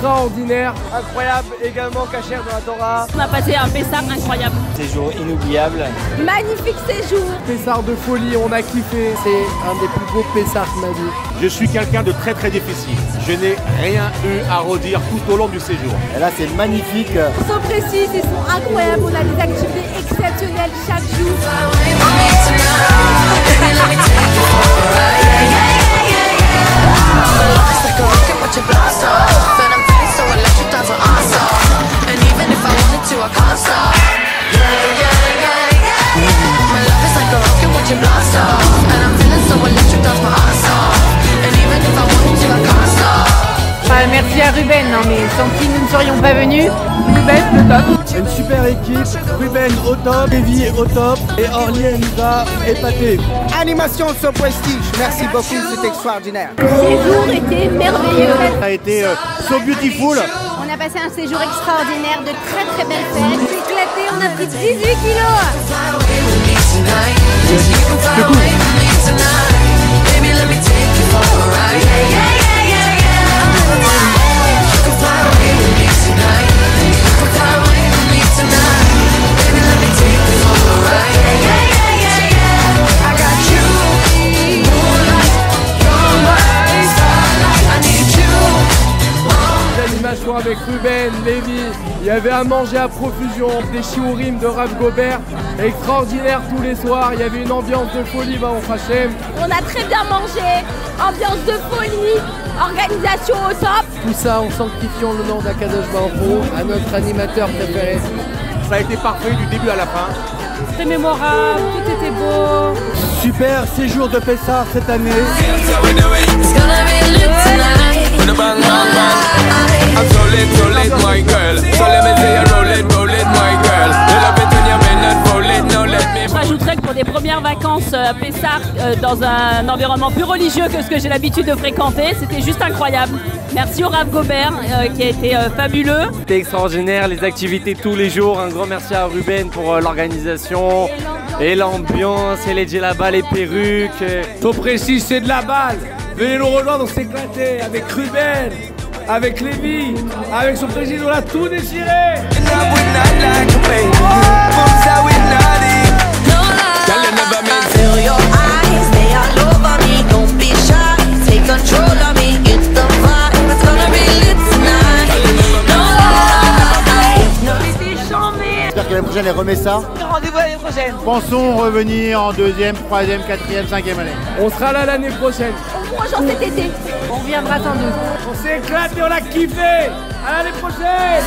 extraordinaire. Incroyable, également cachère dans la Torah. On a passé un Pessar incroyable. Séjour inoubliable. Magnifique séjour. Pessard de folie, on a kiffé. C'est un des plus beaux Pessards de ma vie. Je suis quelqu'un de très très difficile. Je n'ai rien eu à redire tout au long du séjour. Et là, c'est magnifique. Ils sont précis, ils sont incroyables. On a des activités exceptionnelles chaque jour. À Ruben, non mais sans qui nous ne serions pas venus. Ruben, le top. Une super équipe. Ruben au top, Evie au top et Orly nous a épaté. Animation sur Prestige. Merci beaucoup, c'était extraordinaire. Le séjour était merveilleux. Ça a été euh, so beautiful. On a passé un séjour extraordinaire, de très très belles fêtes. Éclaté, on a pris 18 kilos. Avec Ruben, Lévi, il y avait à manger à profusion, des shiurim de Rav Gobert, extraordinaire tous les soirs, il y avait une ambiance de folie, bah on Hachem. On a très bien mangé, ambiance de folie, organisation au top. Tout ça en sanctifiant le nom d'Akadosh Baruch à notre animateur préféré. Ça a été parfait du début à la fin. Très mémorable, tout était beau. Super séjour de Pessah cette année. I'm pour des premières vacances à Pessar, euh, dans un environnement plus religieux que ce que j'ai l'habitude de fréquenter, c'était juste incroyable. Merci au Rav Gobert euh, qui a été euh, fabuleux. C'était extraordinaire, les activités tous les jours. Un grand merci à Ruben pour euh, l'organisation et l'ambiance et les djellabas, les perruques. Trop précis, c'est de la balle. Venez nous rejoindre, on s'éclater avec Ruben, avec Lévi, avec son président, on a tout déchiré. L'année prochaine, elle remet ça. Rendez-vous l'année prochaine. Pensons revenir en deuxième, troisième, quatrième, cinquième année. On sera là l'année prochaine. Cet été. On reviendra sans doute. On s'éclate et on a kiffé. À l'année prochaine.